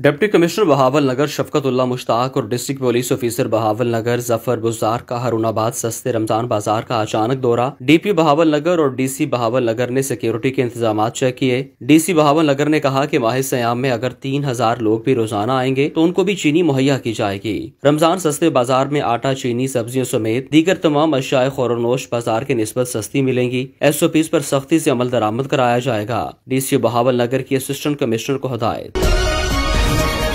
Deputy commissioner Bahawal नगर शफकतुल्ला मुश्ताक और district police officer Bahawalnagar Zafar Buzdar का हरुणाबाद सस्ते रमज़ान बाज़ार का अचानक दौरा। डीपी बहावल नगर और डीसी बहावल नगर ने सिक्योरिटी के इंतज़ाम चेक किए। डीसी बहावल नगर ने कहा कि माह सयाम में अगर तीन हज़ार लोग भी रोज़ाना आएँगे तो उनको भी चीनी मुहैया की जाएगी। रमज़ान सस्ते बाज़ार में आटा, चीनी, सब्जियों समेत दीगर तमाम अशाए खोरनोश बाज़ार की नस्बत सस्ती मिलेंगी। एस ओ पी आरोप सख्ती ऐसी अमल दरामद कराया जाएगा। डी सी बहावल नगर की असिस्टेंट कमिश्नर को हदायत। Thank you.